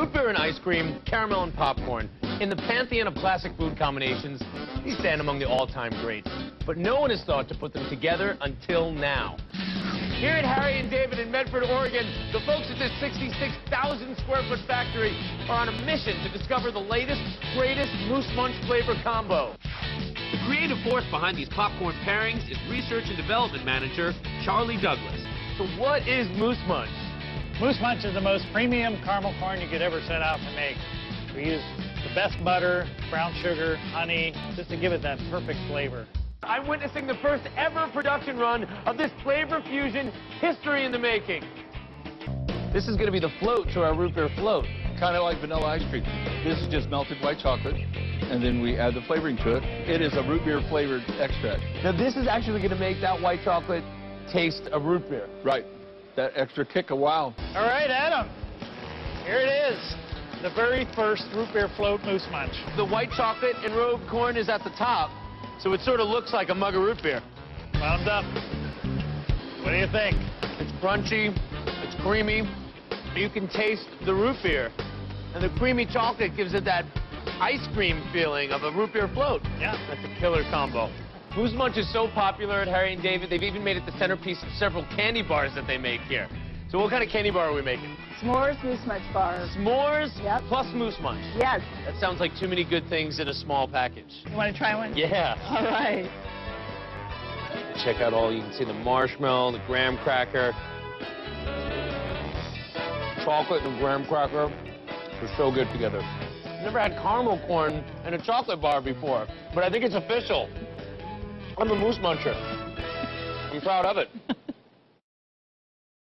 Root beer and ice cream, caramel and popcorn. In the pantheon of classic food combinations, these stand among the all-time greats. But no one has thought to put them together until now. Here at Harry and David in Medford, Oregon, the folks at this 66,000 square foot factory are on a mission to discover the latest, greatest Moose Munch flavor combo. The creative force behind these popcorn pairings is research and development manager Charlie Douglas. So what is Moose Munch? Moose Munch is the most premium caramel corn you could ever set out to make. We use the best butter, brown sugar, honey, just to give it that perfect flavor. I'm witnessing the first ever production run of this flavor fusion history in the making. This is going to be the float to our root beer float. Kind of like vanilla ice cream. This is just melted white chocolate, and then we add the flavoring to it. It is a root beer flavored extract. Now this is actually going to make that white chocolate taste of root beer. Right. That extra kick of wow. All right, Adam, here it is. The very first root beer float Moose Munch. The white chocolate and rogue corn is at the top, so it sort of looks like a mug of root beer. Wound up. What do you think? It's crunchy, it's creamy. You can taste the root beer. And the creamy chocolate gives it that ice cream feeling of a root beer float. Yeah. That's a killer combo. Moose Munch is so popular at Harry and David, they've even made it the centerpiece of several candy bars that they make here. So what kind of candy bar are we making? S'mores Moose Munch bar. S'mores Yep. plus Moose Munch. Yes. That sounds like too many good things in a small package. You want to try one? Yeah. All right. Check out all, you can see the marshmallow, the graham cracker. Chocolate and graham cracker are so good together. Never had caramel corn in a chocolate bar before, but I think it's official. I'm a moose muncher. I'm proud of it.